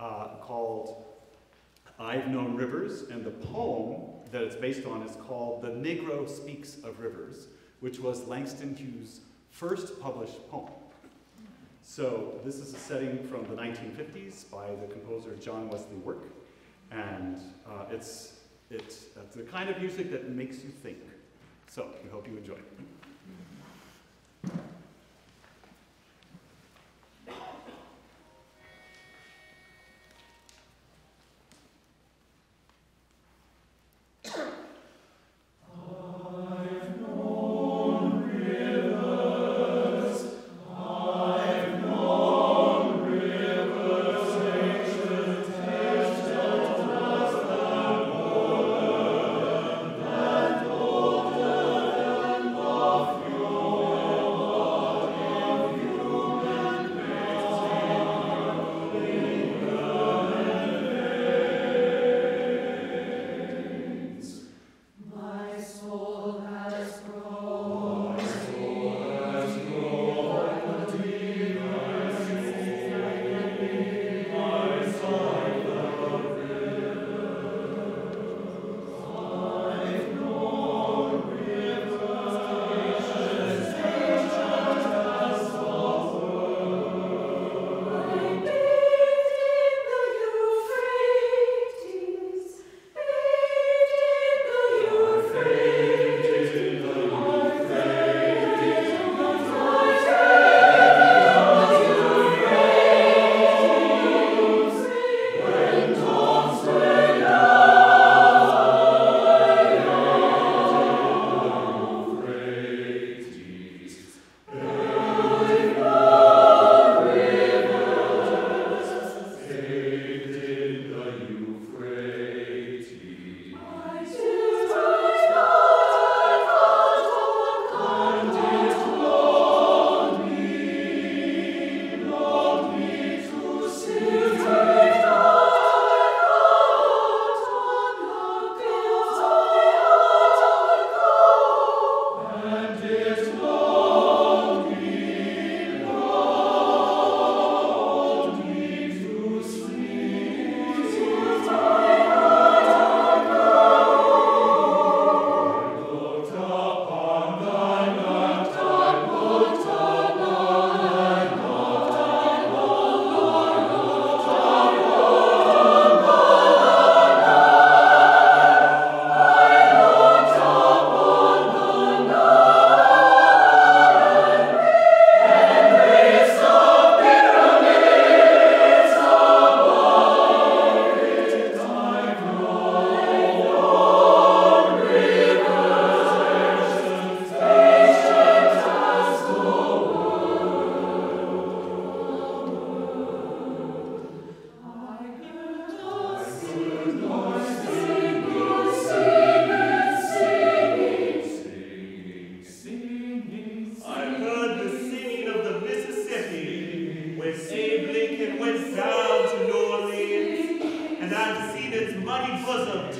uh, called I've Known Rivers, and the poem that it's based on is called The Negro Speaks of Rivers, which was Langston Hughes' first published poem. So this is a setting from the 1950s by the composer John Wesley Work, and uh, it's, it's, it's the kind of music that makes you think. So we hope you enjoy. And I've